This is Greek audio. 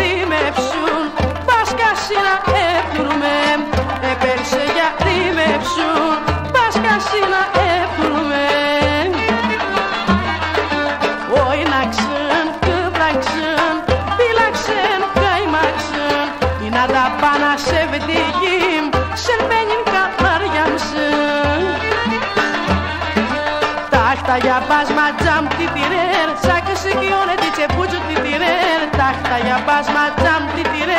ρήμεψουν Πας κασί να έπνουμε Επέλσε για ρήμεψουν Πας κασί να έπνουμε Όχι να ξεν, κύπραξεν Πήλαξεν, καημάξεν Ή να τα πάνα σε βετηγή Σεν μένειν καθαριάμσεν Τάχτα για πας ματζάμ τι και σηκώνε τη τσεπούτσου τη τυρέ Τάχτα για μπάσμα τσάμ τη τυρέ